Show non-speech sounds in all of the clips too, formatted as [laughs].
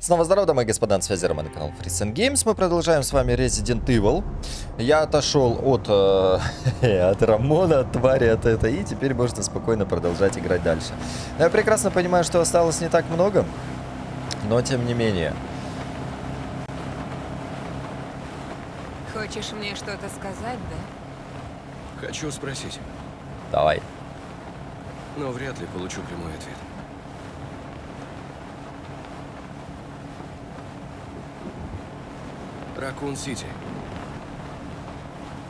Снова здорово, дамы и господа, на связи Роман, канал Freaks Games. Мы продолжаем с вами Resident Evil. Я отошел от, э, [laughs] от Рамона, от твари, от этой, и теперь можно спокойно продолжать играть дальше. Но я прекрасно понимаю, что осталось не так много, но тем не менее. Хочешь мне что-то сказать, да? Хочу спросить, Давай. но вряд ли получу прямой ответ. Ракун-Сити.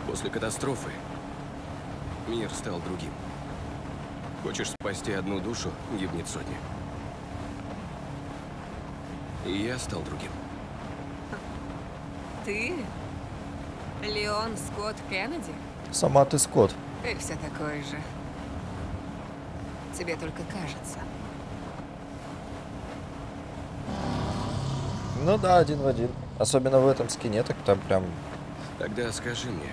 После катастрофы мир стал другим. Хочешь спасти одну душу, гибнет сотня. И я стал другим. Ты? Леон Скотт Кеннеди? Сама ты Скотт. Ты все такой же. Тебе только кажется. Ну да, один в один. Особенно в этом скине, так там прям... Тогда скажи мне,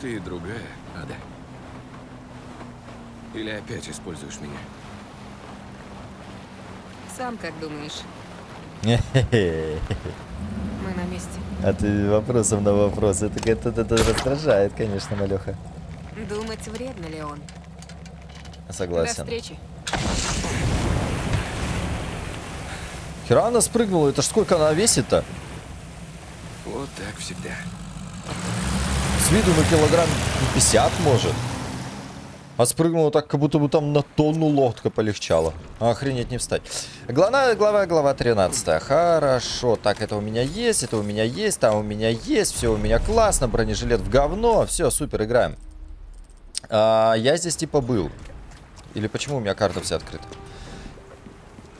ты другая, Ада? Или опять используешь меня? Сам как думаешь? [laughs] Мы на месте. А ты вопросом на вопрос. Это, это, это раздражает, конечно, малеха. Думать вредно, Леон. До Согласен. встречи. Хера она спрыгнула, это ж сколько она весит-то? Вот так всегда. С виду на килограмм 50 может. А спрыгнула так, как будто бы там на тонну лодка полегчала. Охренеть не встать. Глава, глава, глава 13. Хорошо. Так, это у меня есть, это у меня есть, там у меня есть. Все у меня классно. Бронежилет в говно. Все, супер, играем. А, я здесь типа был. Или почему у меня карта вся открыта?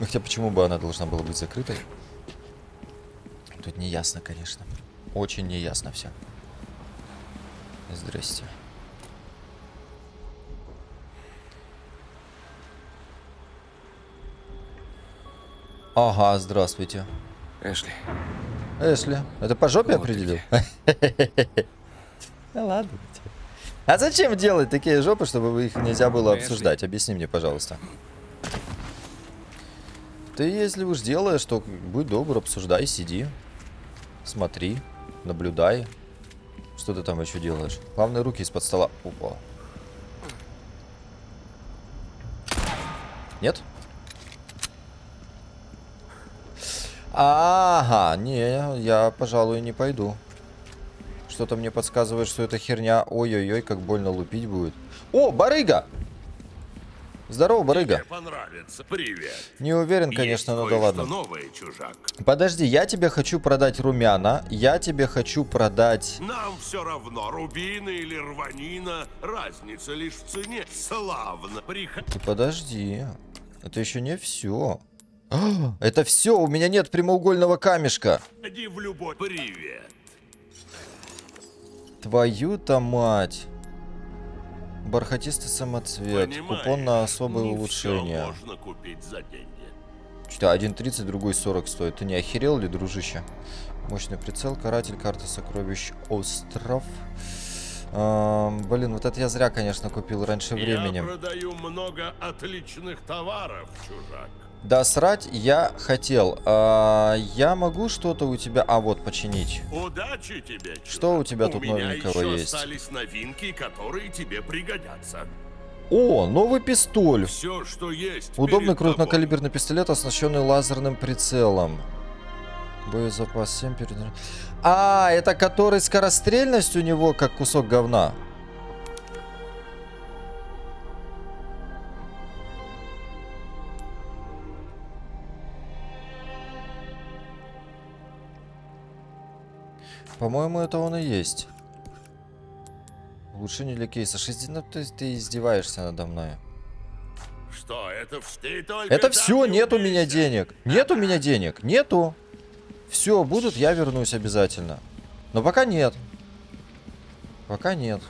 Ну, Хотя почему бы она должна была быть закрытой? Тут не ясно, конечно. Очень неясно все. Здрасте. Ага, здравствуйте. Эшли, Эшли, это по жопе Вот определил? Ну [laughs] ладно. А зачем делать такие жопы, чтобы их нельзя было Эшли. обсуждать? Объясни мне, пожалуйста. Ты, если уж делаешь, то будь добр, обсуждай, сиди. Смотри, наблюдай. Что ты там еще делаешь? Главное, руки из-под стола. Опа. Нет? Ага, не, я, пожалуй, не пойду. Что-то мне подсказывает, что эта херня... Ой-ой-ой, как больно лупить будет. О, барыга! Здорово, барыга. Тебе понравится. Привет. Не уверен, конечно, но да ладно. новое, чужак. Подожди, я тебе хочу продать румяна, я тебе хочу продать... Нам все равно, рубины или рванина, разница лишь в цене. Славно. Приходи. Ты подожди, это еще не все. Это все, у меня нет прямоугольного камешка. в любой... Привет. Твою-то мать. Бархатистый самоцвет. Понимаешь, Купон на улучшения. всё можно купить за деньги. Что-то 1.30, другой 40 стоит. Ты не охерел ли, дружище? Мощный прицел, каратель, карта сокровищ, остров. Эм, блин, вот это я зря, конечно, купил раньше времени. Я продаю много отличных товаров, чужак. Да срать я хотел. А, я могу что-то у тебя... А, вот, починить. Удачи тебе, чужак. Что у тебя тут новенького есть? остались новинки, которые тебе пригодятся. О, новый пистоль. Все, что есть. Удобный крупнокалиберный пистолет, оснащенный лазерным прицелом. Боезапас 7 перед... А, это который скорострельность у него, как кусок говна. По-моему, это он и есть. Улучшение для кейса. 60... Ну, ты, ты издеваешься надо мной. Что, это ты только Это все, не нет у меня денег. Нет у меня денег. Нету. Все, будут, я вернусь обязательно. Но пока нет. Пока нет.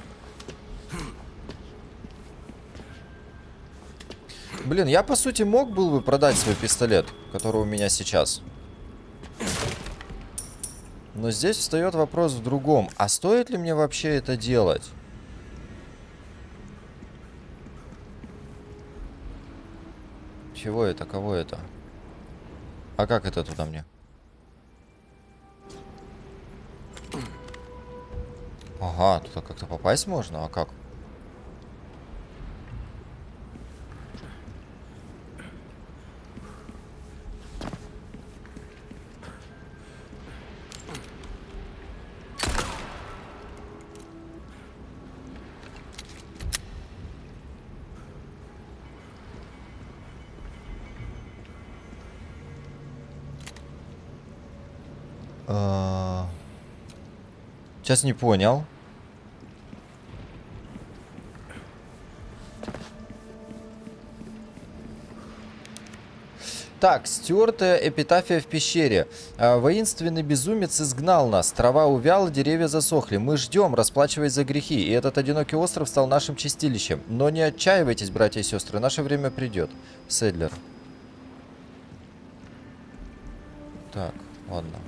Блин, я по сути мог был бы продать свой пистолет, который у меня сейчас. Но здесь встает вопрос в другом. А стоит ли мне вообще это делать? Чего это? Кого это? А как это туда мне? Ага, туда как-то попасть можно? А как? А, Сейчас не понял. Так, стертая эпитафия в пещере. А, воинственный безумец изгнал нас. Трава увяла, деревья засохли. Мы ждем, расплачиваясь за грехи. И этот одинокий остров стал нашим чистилищем. Но не отчаивайтесь, братья и сестры. Наше время придет. Седлер. Так, ладно.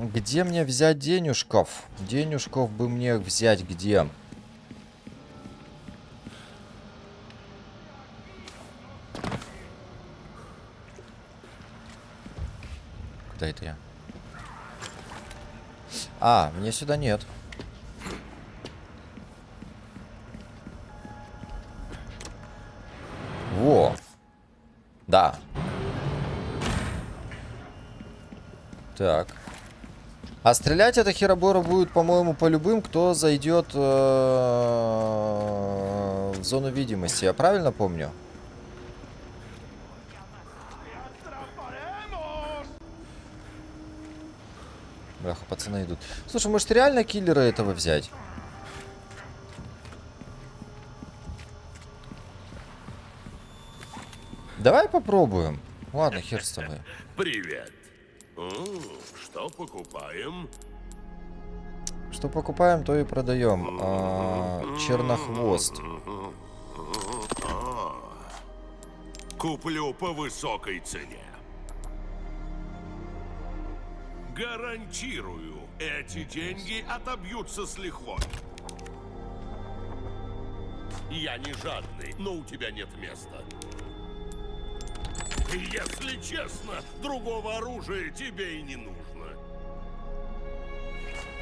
Где мне взять денежков? Денежков бы мне взять где? Куда это я? А, мне сюда нет. Во. Да. Так. А стрелять это Херобора будет, по-моему, по любым, кто зайдет э, в зону видимости. Я правильно помню? Бляха, пацаны идут. Слушай, может реально киллера этого взять? Давай попробуем. Ладно, хер с тобой. Привет. Что покупаем? Что покупаем, то и продаем. А, чернохвост. Куплю по высокой цене. Гарантирую, эти деньги отобьются с лихвой. Я не жадный, но у тебя нет места. Если честно, другого оружия тебе и не нужно.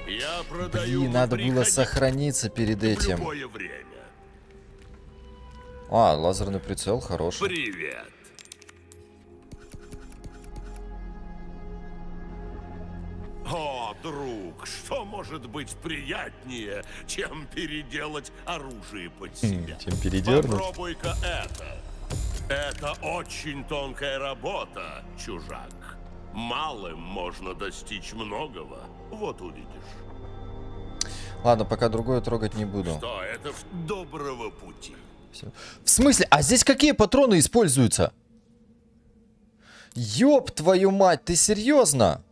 Я продаю. Блин, надо было сохраниться перед этим. время. А, лазерный прицел, хороший. Привет. О, друг, что может быть приятнее, чем переделать оружие под себя? чем передернуть. Попробуй-ка это. Это очень тонкая работа, чужак. Малым можно достичь многого. Вот увидишь. Ладно, пока другое трогать не буду. Что это доброго пути. В смысле? А здесь какие патроны используются? Ёб твою мать, ты серьезно?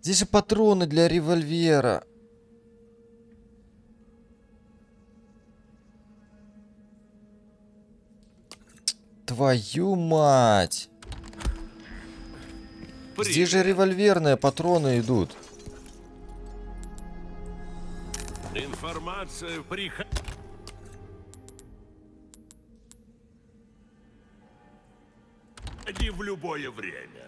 Здесь же патроны для револьвера. Твою мать. Здесь же револьверные патроны идут. Информация приход... Приходи в любое время.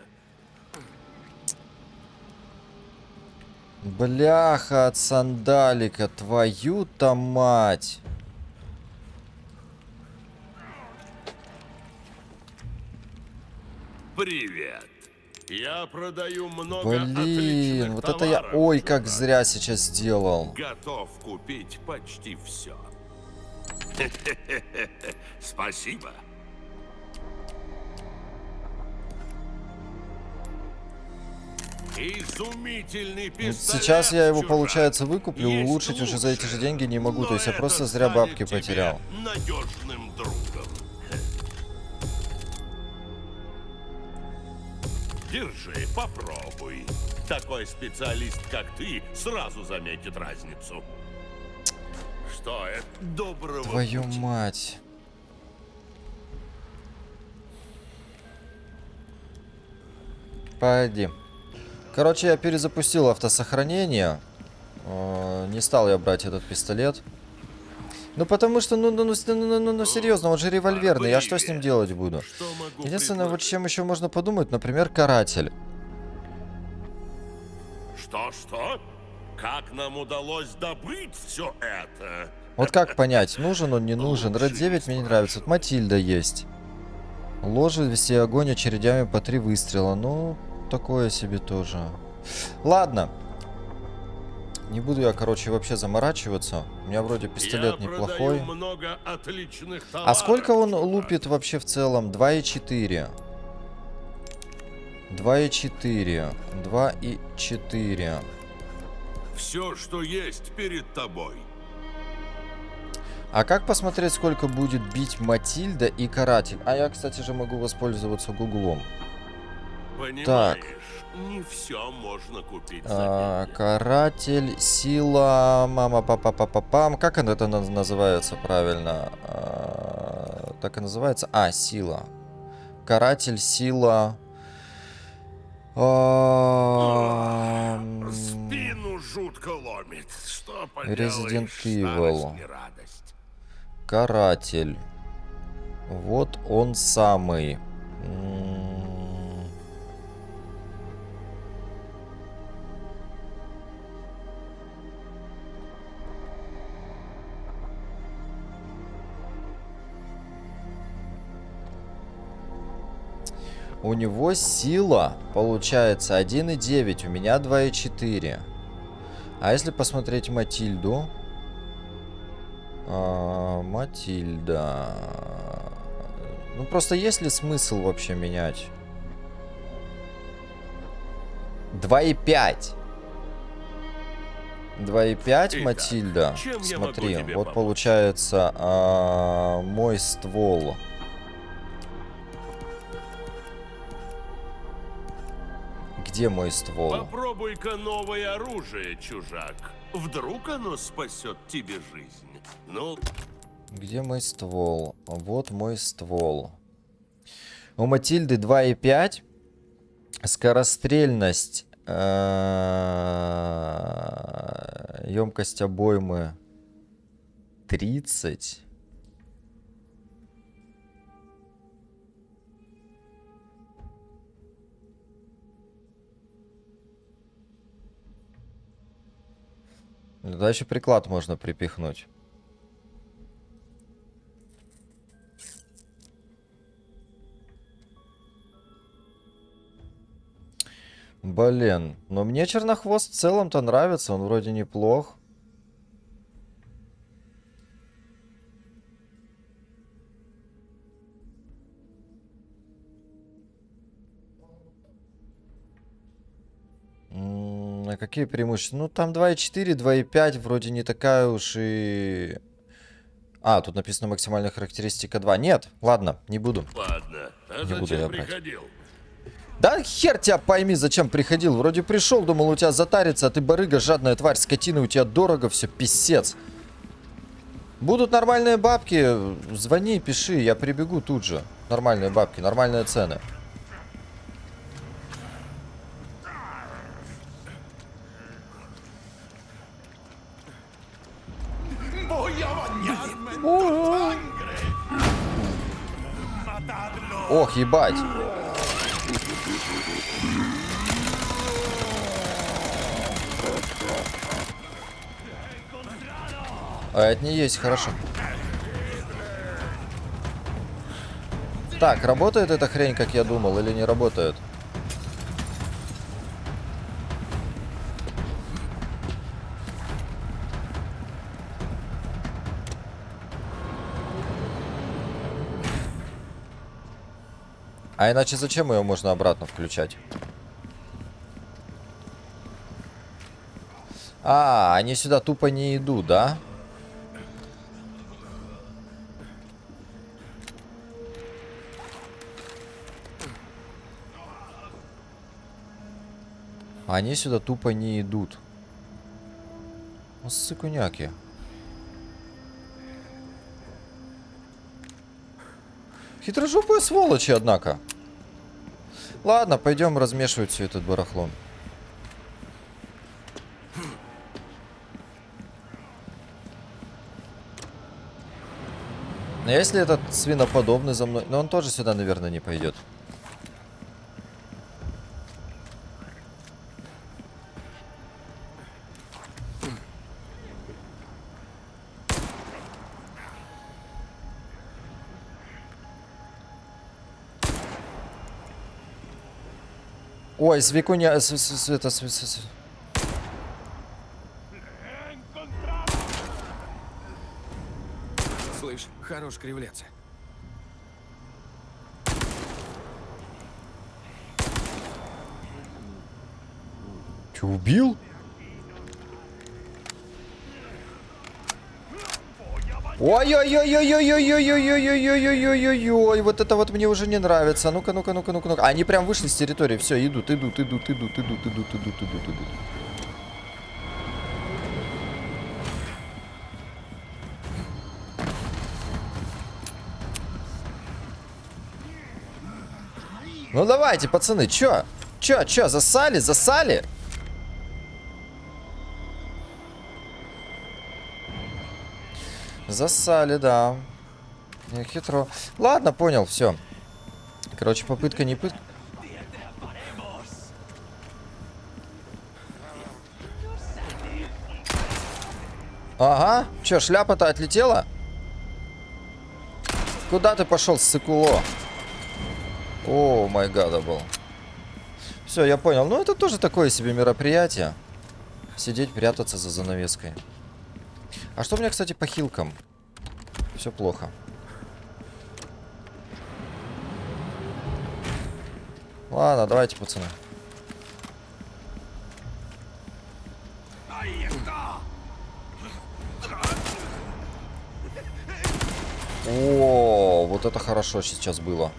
Бляха от сандалика, твою-то мать. Я продаю много Блин, вот это я... Ой, как зря сейчас сделал. Готов купить почти все. [laughs] Спасибо. Изумительный пистолет, Сейчас я его, получается, выкуплю, Есть улучшить уже за эти же деньги не могу. То есть я просто зря бабки потерял. Надежным другом. Держи, попробуй. Такой специалист, как ты, сразу заметит разницу. Что это? Доброго Твою пути. мать. Пойди. Короче, я перезапустил автосохранение. Э, Не стал я брать этот пистолет. Ну потому что, ну, ну, ну, ну, ну, ну, ну, серьезно, он же револьверный, я что с ним делать буду? Единственное, вот чем еще можно подумать, например, каратель. Что-что? Как нам удалось добыть все это? Вот как понять, нужен он, не нужен? Ред 9 мне не нравится. Вот Матильда есть. Ложит вести огонь очередями по три выстрела. Ну, такое себе тоже. Ладно. Не буду я, короче, вообще заморачиваться. У меня вроде пистолет Я неплохой. много отличных А товаров, сколько он чувак. лупит вообще в целом? 2,4. 2,4. 2,4. Все, что есть перед тобой. А как посмотреть, сколько будет бить Матильда и Каратель? А я, кстати же, могу воспользоваться гуглом. Понимаешь, не все можно купить А, каратель, сила, мама, папа, папа, пам. Как она это наз- называется правильно? А, так и называется. А, сила. Каратель, сила. А, м, Спину жутко ломит. Что Resident Evil. Каратель. Вот он самый. М, У него сила получается 1,9, у меня 2,4. А если посмотреть Матильду? А, Матильда. Ну просто есть ли смысл вообще менять? 2,5. 2,5 Итак, Матильда. Смотри, вот получается а, мой ствол. Где мой ствол? Попробуй-ка новое оружие, чужак. Вдруг оно спасет тебе жизнь. Ну, Где мой ствол? Вот мой ствол. У Матильды 2,5. Скорострельность. Емкость обоймы 30. Да еще приклад можно припихнуть. Блин, но мне Чернохвост в целом-то нравится, он вроде неплох. Какие преимущества? Ну, там 2.4, 2.5, вроде не такая уж и... А, тут написано максимальная характеристика 2. Нет, ладно, не буду. ладно. А Не буду я брать. приходил? Да хер тебя пойми, зачем приходил. Вроде пришел, думал, у тебя затарится, а ты барыга, жадная тварь, скотина, у тебя дорого все, писец. Будут нормальные бабки, звони, пиши, я прибегу тут же. Нормальные бабки, нормальные цены. Ох, ебать. А это не есть, хорошо. Так, работает эта хрень, как я думал, или не работает? А иначе зачем ее можно обратно включать? А, они сюда тупо не идут, да? Они сюда тупо не идут. Ну, Сыкуняки. Хитрожопые сволочи, однако. Ладно, пойдем размешивать все этот барахло. Но если этот свиноподобный за мной... Но он тоже сюда, наверное, не пойдет. Ой, свекуня... с- с- с- Это... с- с- с- Слышь, хорош кривляться. Че, убил? Ой-ой-ой-ой-ой-ой-ой-ой-ой-ой-ой-ой-ой-ой-ой, вот это вот мне уже не нравится. Ну-ка, ну-ка, ну-ка, ну-ка, ну-ка. Они прям вышли с территории. Все, идут, идут, идут, идут, идут, идут, идут, идут, идут. Ну давайте, пацаны, чё? Чё, чё, засали, засали? Засали, да. Хитро. Ладно, понял, все. Короче, попытка не пытка. Ага. Чё, шляпа-то отлетела? Куда ты пошел, сыкуло? О, май гада был. Все, я понял. Ну, это тоже такое себе мероприятие. Сидеть, прятаться за занавеской. А что у меня, кстати, по хилкам? Все плохо. Ладно, давайте, пацаны. О, вот это хорошо сейчас было.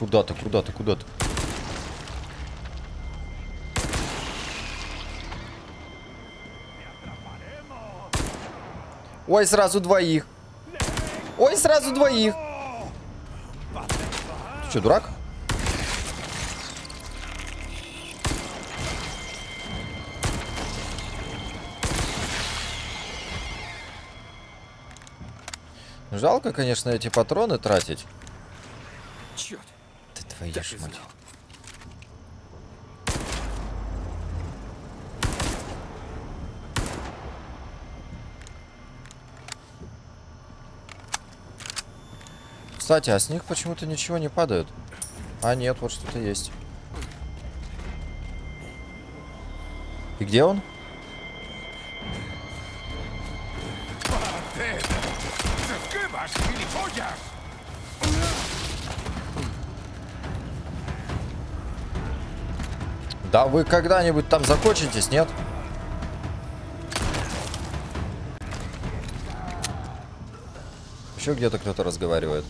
Куда ты, куда ты, куда ты? Ой, сразу двоих. Ой, сразу двоих. Ты что, дурак? Жалко, конечно, эти патроны тратить. Твою ж мать. Кстати, а с них почему-то ничего не падает. А, нет, вот что-то есть. И где он? Да вы когда-нибудь там закончитесь, нет? Еще где-то кто-то разговаривает.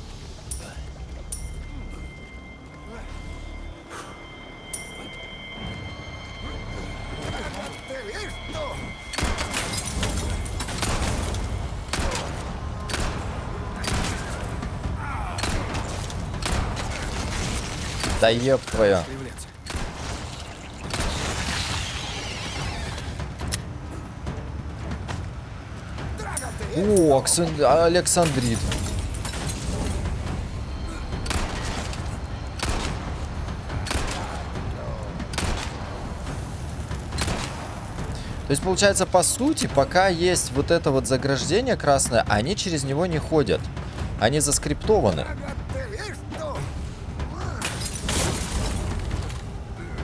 Да еб твоя. О, Александрит. То есть, получается, по сути, пока есть вот это вот заграждение красное, они через него не ходят. Они заскриптованы.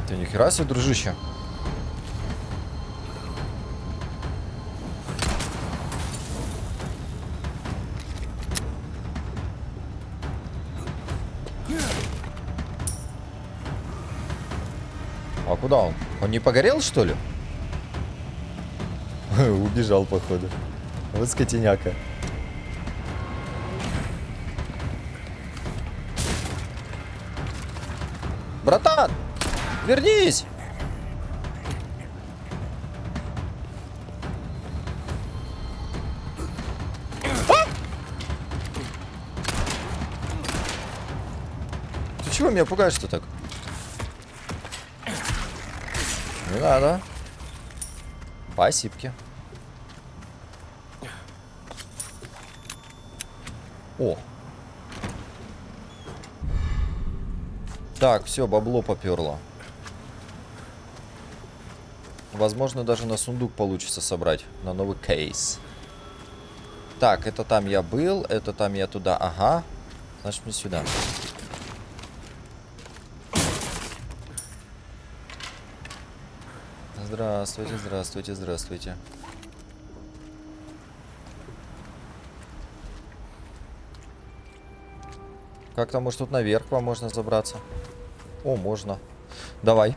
Ты нихера себе, дружище. Куда он? Он не погорел, что ли? [laughs] Убежал, походу. Вот скотиняка. Братан! Вернись! А! Ты чего меня пугаешь-то так? Не надо. Спасибо. О. Так, все, бабло поперло. Возможно, даже на сундук получится собрать. На новый кейс. Так, это там я был, это там я туда. Ага. Значит, мне сюда. Здравствуйте, здравствуйте, здравствуйте. Как там, может, тут наверх вам можно забраться? О, можно. Давай.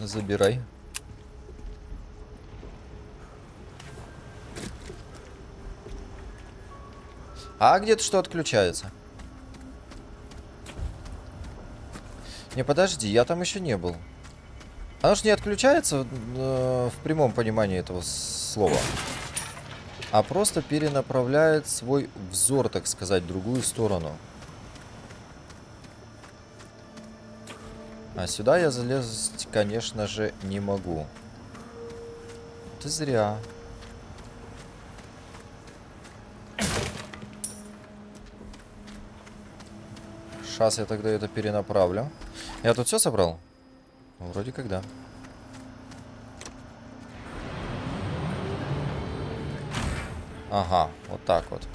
Забирай. А где-то что отключается? Не, подожди, я там еще не был. Оно же не отключается э, в прямом понимании этого слова. А просто перенаправляет свой взор, так сказать, в другую сторону. А сюда я залезть, конечно же, не могу. Ты зря. Сейчас я тогда это перенаправлю. Я тут все собрал? Вроде как да. Ага, вот так вот.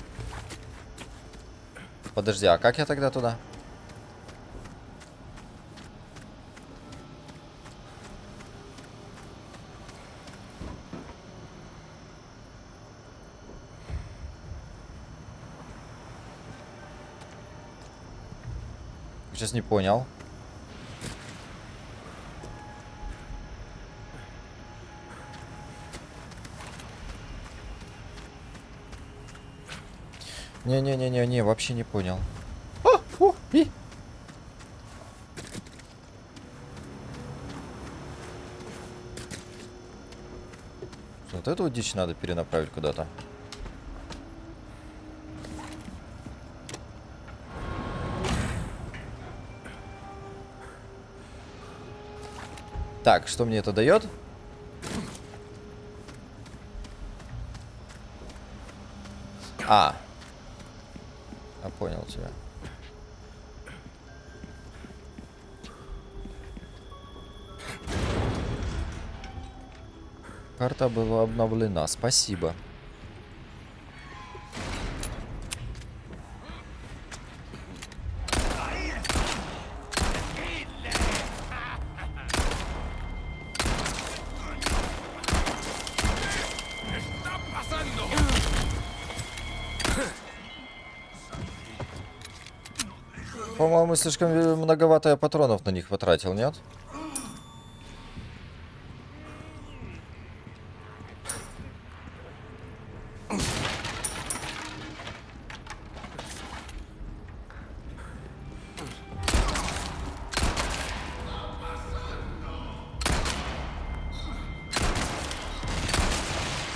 Подожди, а как я тогда туда? Сейчас не понял. Не-не-не-не-не, вообще не понял. О, о, и. Вот эту вот дичь надо перенаправить куда-то. Так, что мне это дает? А, тебя. Карта была обновлена. Спасибо. Слишком многовато я патронов на них потратил, нет?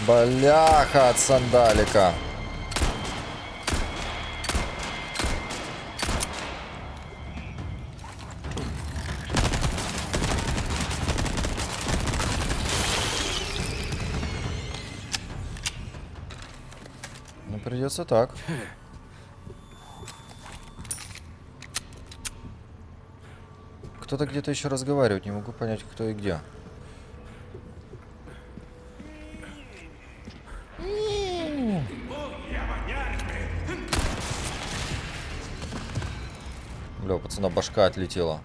Бляха от сандалика. Придется так. Кто-то где-то еще разговаривает, не могу понять, кто и где. Бля, пацана башка отлетела.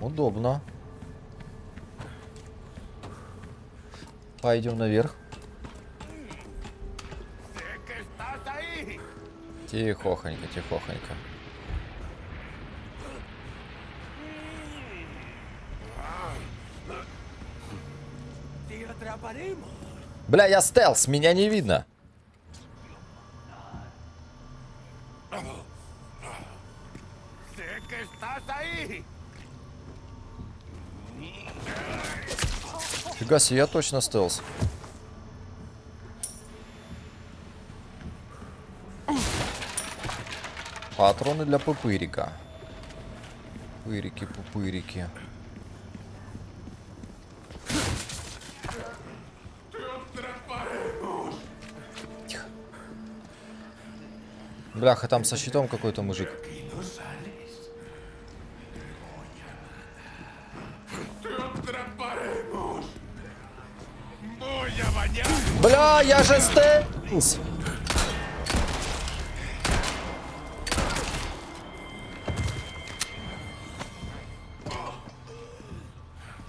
Удобно. Пойдем наверх. Тихохонько, тихохонько. Бля, я стелс, меня не видно. Нифига себе, я точно стелс. Патроны для пупырика. Пупырики, пупырики. Бляха, там со щитом какой-то мужик. Я же стелс!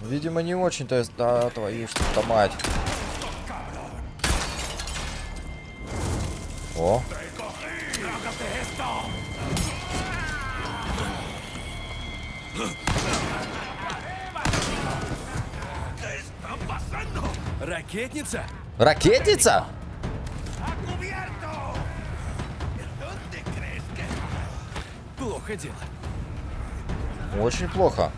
Видимо, не очень-то... Да, твою что-то мать. О. Ракетница? Ракетница? Плохо дело. Очень плохо.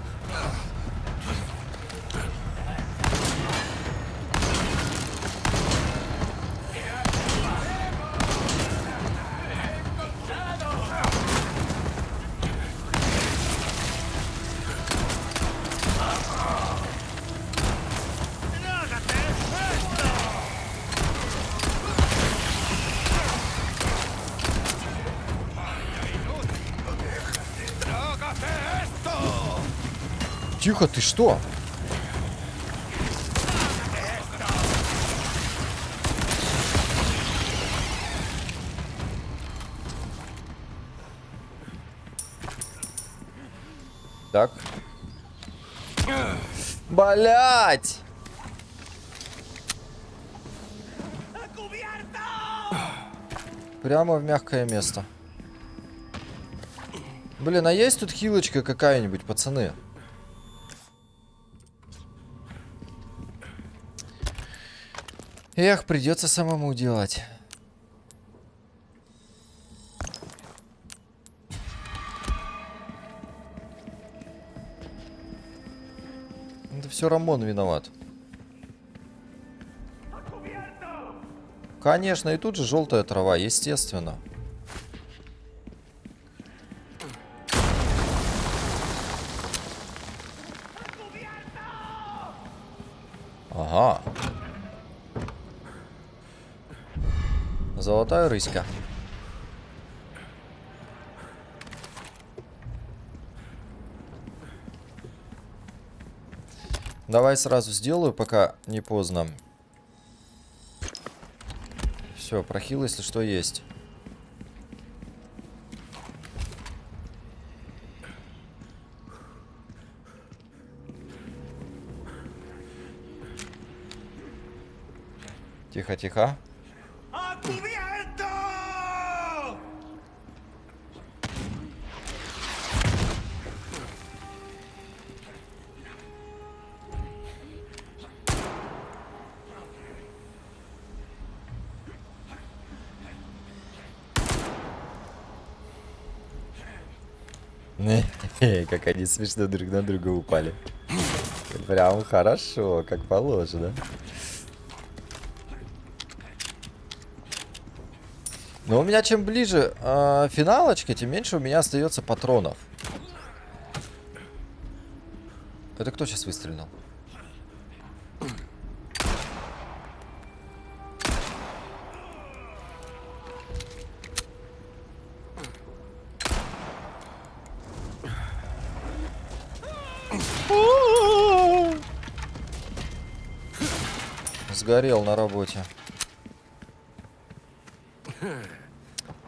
Тихо, ты что? Так. Блять! Прямо в мягкое место. Блин, а есть тут хилочка какая-нибудь, пацаны? Эх, придется самому делать. Это все Рамон виноват. Конечно, и тут же желтая трава, естественно. Золотая рыська. Давай сразу сделаю, пока не поздно. Все, прохил, если что, есть. Тихо, [laughs] Как они смешно друг на друга упали. Прям хорошо, как положено. Но у меня чем ближе э, финалочка, тем меньше у меня остается патронов. Это кто сейчас выстрелил? Сгорел на работе.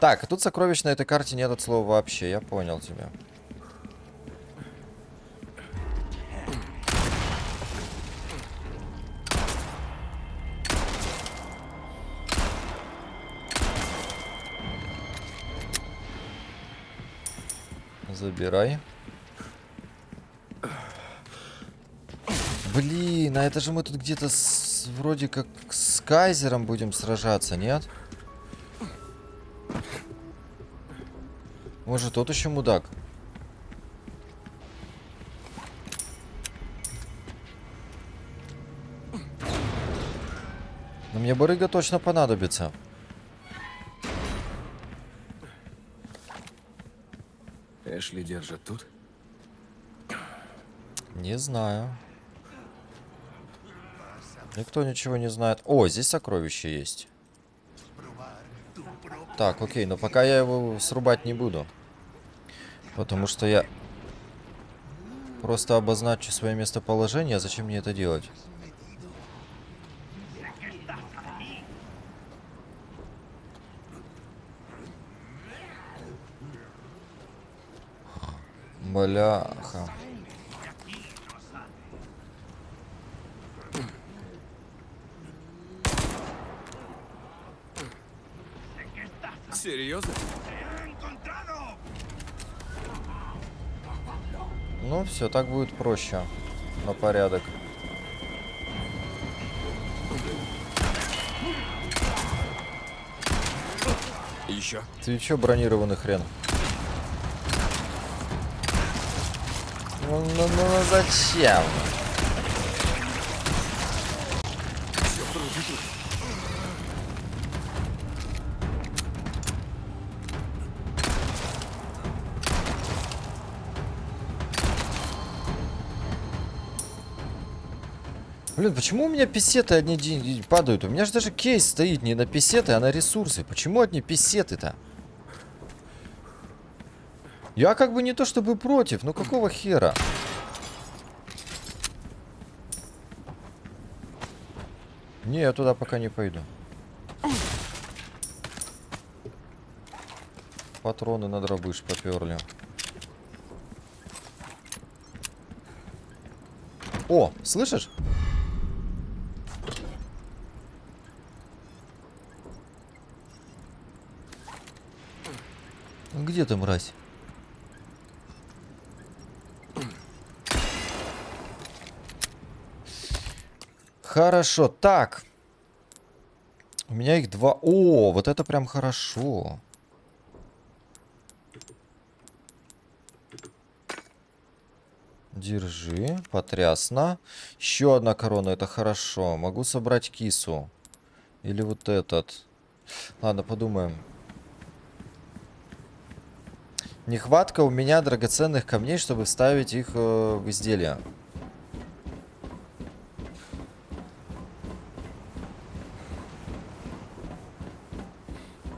Так, тут сокровищ на этой карте нет от слова вообще, я понял тебя. Забирай. Блин, а это же мы тут где-то вроде как с Кайзером будем сражаться, нет? Может, тот еще мудак? Но мне барыга точно понадобится. Эшли держат тут? Не знаю. Никто ничего не знает. О, здесь сокровище есть. Так, окей, но пока я его срубать не буду. Потому что я просто обозначу свое местоположение. Зачем мне это делать? Бляха. Серьезно? Ну, все, так будет проще. На порядок. Еще? Ты чё бронированный хрен? Ну, ну, ну, ну зачем? Блин, почему у меня писеты одни деньги падают? У меня же даже кейс стоит не на писеты, а на ресурсы. Почему одни писеты-то? Я как бы не то чтобы против, но какого хера? Не, я туда пока не пойду. Патроны на дробыш поперли. О, слышишь? Где ты, мразь? Хорошо, так. У меня их два. О, вот это прям хорошо. Держи, потрясно. Еще одна корона, это хорошо. Могу собрать кису. Или вот этот. Ладно, подумаем. Нехватка у меня драгоценных камней, чтобы вставить их э, в изделие.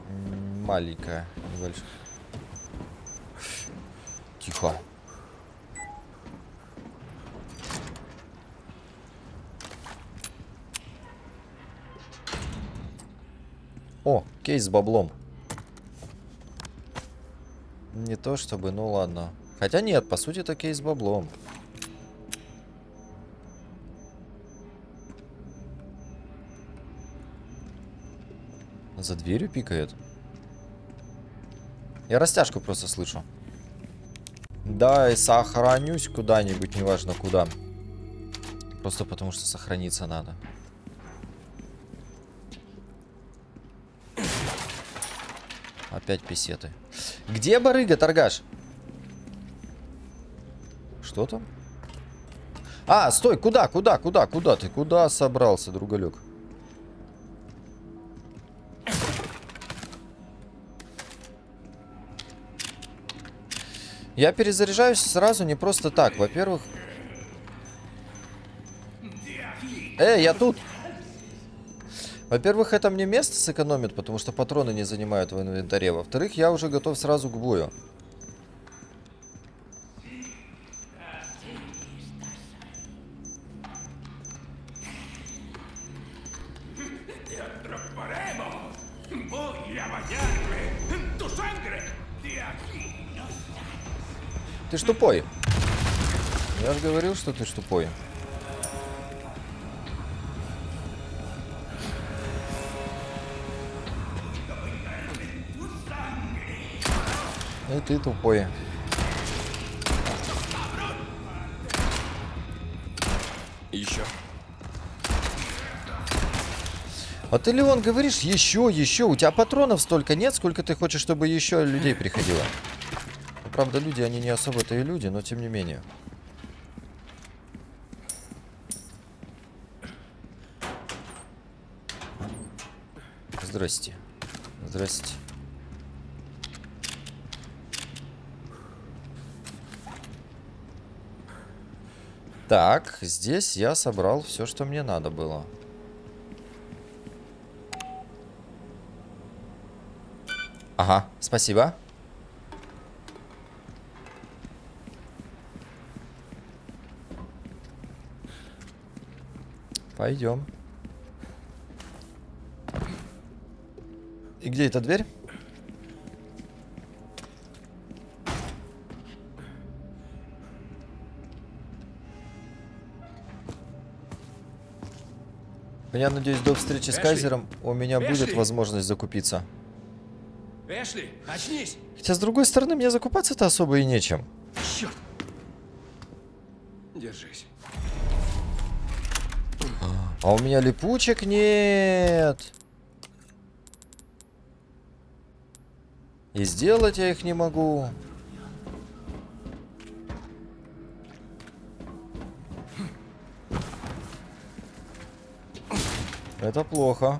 М, Маленькая, небольшая. Тихо. О, кейс с баблом. Не то чтобы, ну ладно. Хотя нет, по сути это кейс с баблом. За дверью пикает. Я растяжку просто слышу. Да, и сохранюсь куда-нибудь, неважно куда. Просто потому что сохраниться надо. Опять писеты. Где барыга, торгаш? Что там? А, стой, куда, куда, куда, куда ты? Куда собрался, другалек? Я перезаряжаюсь сразу не просто так. Во-первых... Эй, я тут! Во-первых, это мне место сэкономит, потому что патроны не занимают в инвентаре. Во-вторых, я уже готов сразу к бою. Ты ж тупой. Я же говорил, что ты ж тупой. И ты тупой. Еще. А ты, Леон, говоришь, еще, еще. У тебя патронов столько нет, сколько ты хочешь, чтобы еще людей приходило. Ну, правда, люди, они не особо-то и люди, но тем не менее. Здрасте. Здрасте. Так, здесь я собрал все, что мне надо было. Ага, спасибо. Пойдем. И где эта дверь? Я надеюсь, до встречи с! Кайзером у меня будет Эшли! возможность закупиться. Эшли, очнись! Хотя, с другой стороны, мне закупаться-то особо и нечем. Черт! Держись. А у меня липучек нет. И сделать я их не могу. Это плохо.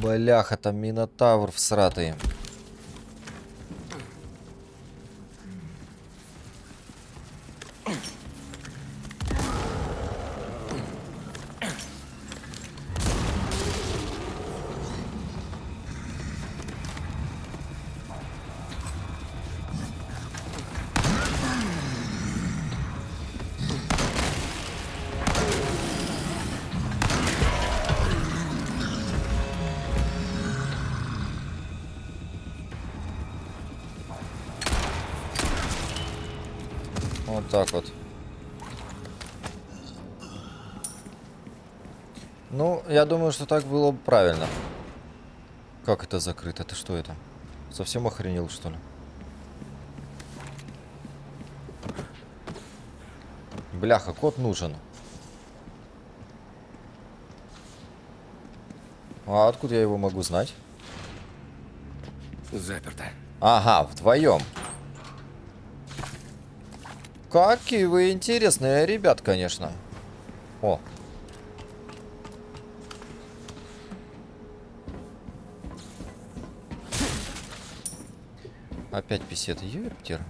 Бляха, там Минотавр всратый. Вот так вот. Ну, я думаю, что так было бы правильно. Как это закрыто? Это что это? Совсем охренел, что ли? Бляха, код нужен. А откуда я его могу знать? Заперто. Ага, вдвоем. Какие вы интересные ребят, конечно. О. Опять писет. Юпитер.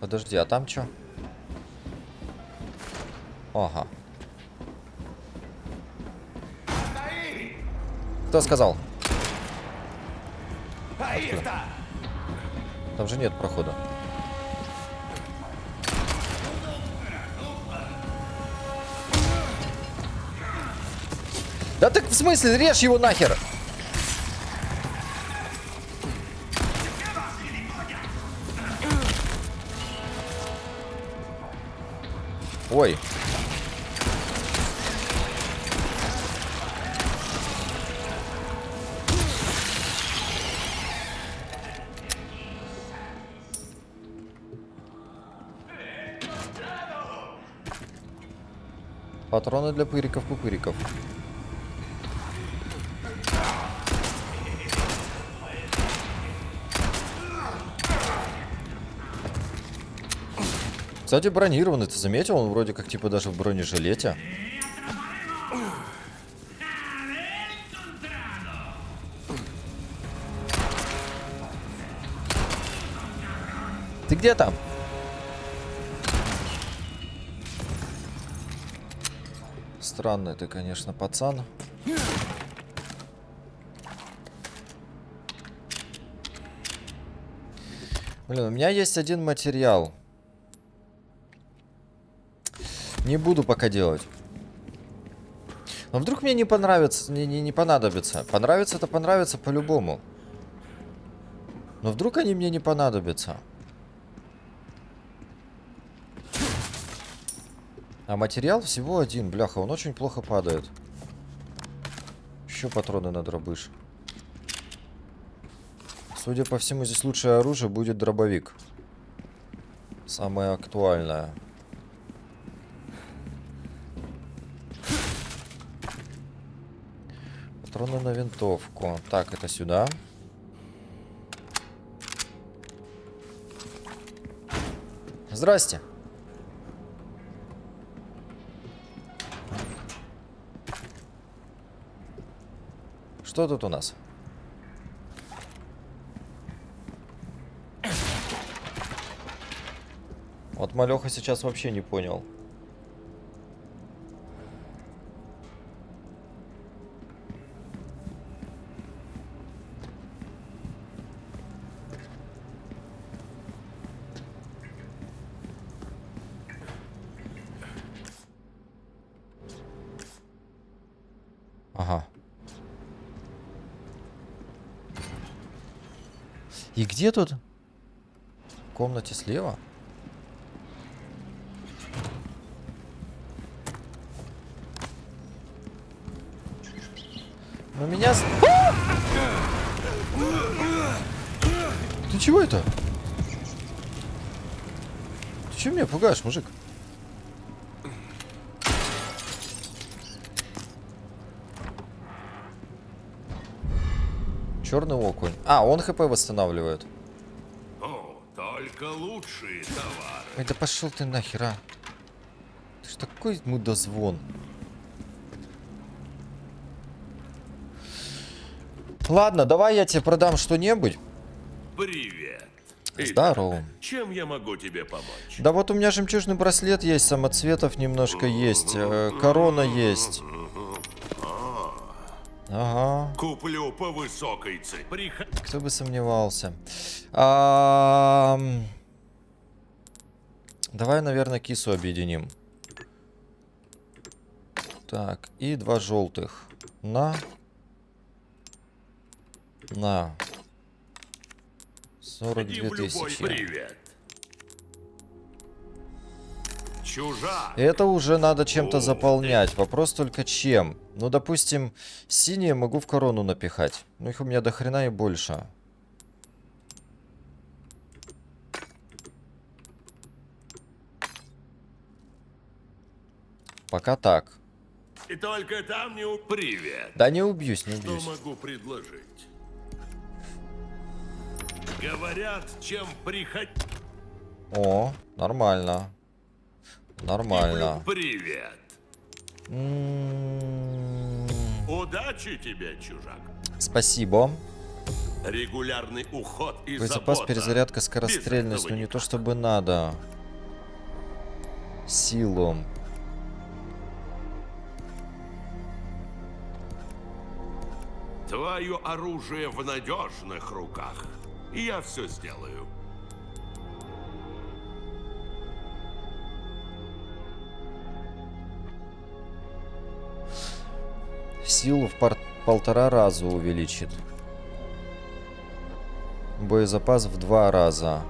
Подожди, а там что? Ага. Кто сказал? Там же нет прохода. Смысле, режь его нахер! Ой. Патроны для пыриков-пупыриков. Кстати, бронированный, ты заметил? Он вроде как типа даже в бронежилете. Ты где там? Странный ты, конечно, пацан. Блин, у меня есть один материал. Не буду пока делать. Но вдруг мне не понравится, не, не, не понадобится. Понравится это понравится по-любому. Но вдруг они мне не понадобятся. А материал всего один, бляха, он очень плохо падает. Еще патроны на дробыш. Судя по всему, здесь лучшее оружие будет дробовик. Самое актуальное. Патроны на винтовку. Так, это сюда. Здрасте. Что тут у нас? Вот Малеха сейчас вообще не понял. Ага. И где тут? В комнате слева? Но меня... А! Ты чего это? Ты чего меня пугаешь, мужик? Черный окунь. А, он хп восстанавливает. Только лучшие товары. Ой, да пошел ты нахер, а. Ты ж такой мудозвон. Ладно, давай я тебе продам что-нибудь. Привет. Итак, Здорово. Чем я могу тебе помочь? Да вот у меня жемчужный браслет есть, самоцветов немножко есть, э, корона есть. Ага, Куплю по высокой цене. Приходи. кто бы сомневался. Ам, Давай, наверное, кису объединим. Так, и два желтых. На. На. 42 в любой тысячи. привет. Чужак. Это уже надо чем-то заполнять. Вопрос только чем. Ну, допустим, синие могу в корону напихать. Ну, их у меня до хрена и больше. Пока так. И только там не у... Привет. Да не убьюсь, не Что убьюсь. могу предложить? Говорят, чем приходить. О, нормально. Нормально. Привет. Удачи тебе, чужак. Спасибо. Регулярный уход и Боезапас, забота. перезарядка, скорострельность. этого Ну не то чтобы надо. Силу. Твое оружие в надежных руках. Я все сделаю. Силу в полтора раза увеличит. Боезапас в два раза.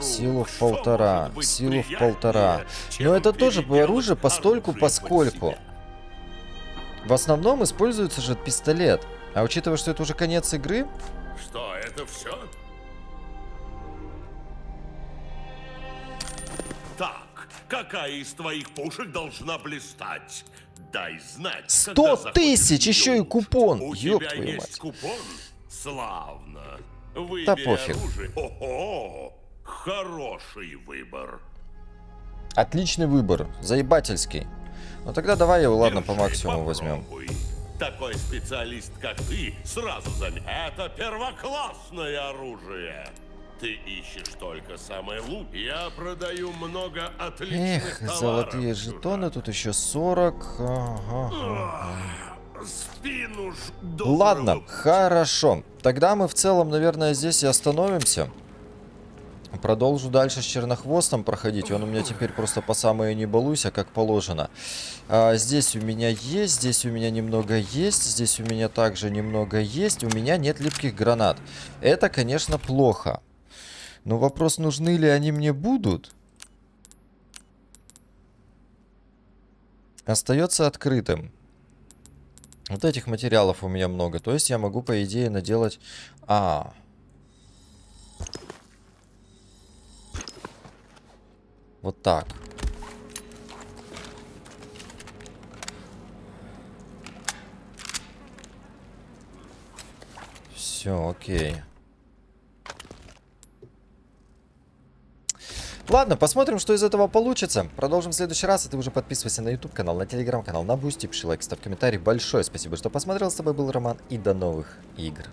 Силу в полтора. Силу в полтора. Но это тоже оружие постольку поскольку. В основном используется же пистолет. А учитывая, что это уже конец игры, Что, это все? Так, какая из твоих пушек должна блистать? Дай знать. Сто когда захочешь тысяч, в еще и купон. У Ёб тебя твою есть мать. купон? Славно. Выбери Да пофиг. оружие. Ого, хороший выбор. отличный выбор. Заебательский. Ну тогда давай его, ладно, по максимуму возьмем. Такой специалист, как ты, сразу заметит. Это первоклассное оружие. Ты ищешь только самое лучшее. Я продаю много отличных Эх, товаров. золотые жетоны, тут еще 40. Ага. Спину ж Ладно, хорошо. Тогда мы в целом, наверное, здесь и остановимся. Продолжу дальше с Чернохвостом проходить. Он у меня теперь просто по самое не балуйся, как положено. А, здесь у меня есть, здесь у меня немного есть, здесь у меня также немного есть. У меня нет липких гранат. Это, конечно, плохо. Но вопрос, нужны ли они мне будут, остается открытым. Вот этих материалов у меня много. То есть я могу, по идее, наделать... А. Вот так. Все, окей. Ладно, посмотрим, что из этого получится. Продолжим в следующий раз. А ты уже подписывайся на YouTube канал, на телеграм канал, на Бусти, пиши лайк, ставь комментарий. Большое спасибо, что посмотрел. С тобой был Роман. И до новых игр.